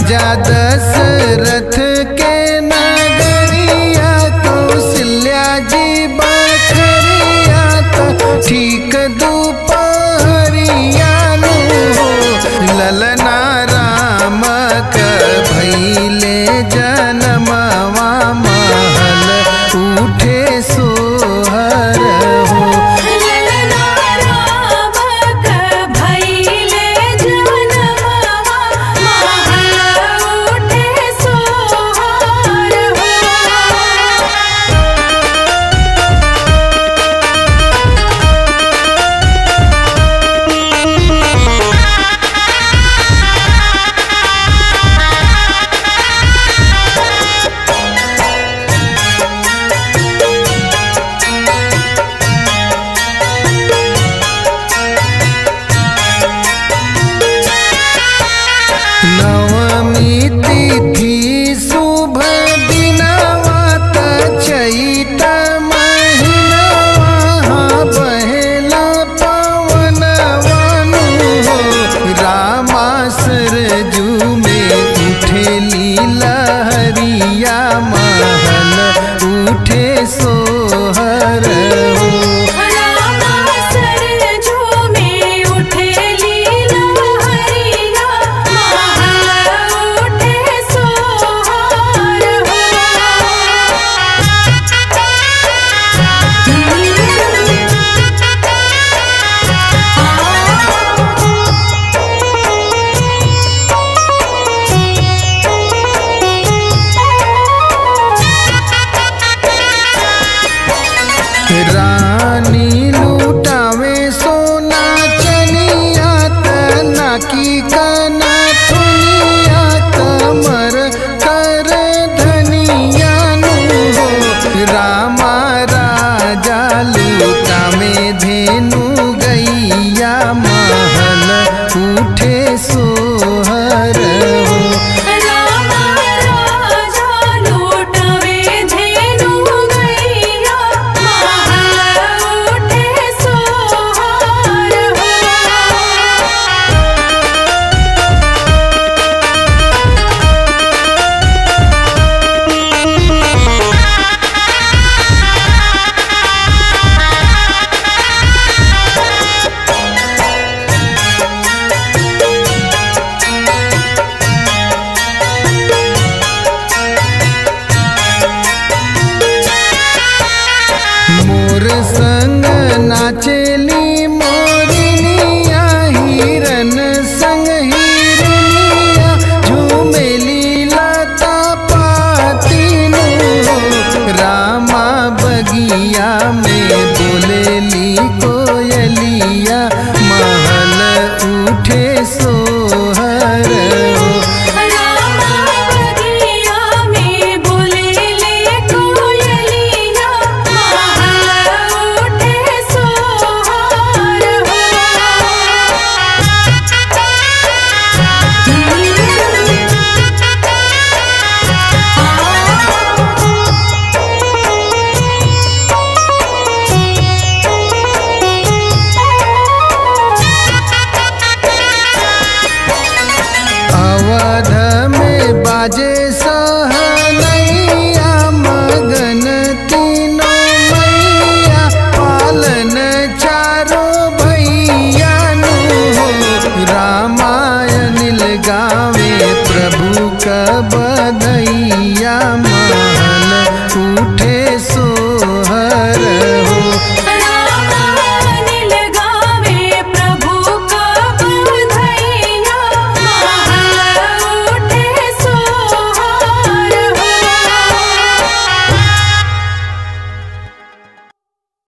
राजा दशरथ के नगरिया कौशल्या जी बाखरिया तो ठीक दुपहरिया ललना राम भैले जन alma